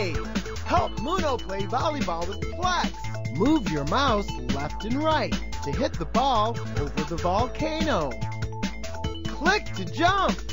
Hey! Help Muno play volleyball with Plex. Move your mouse left and right to hit the ball over the volcano. Click to jump.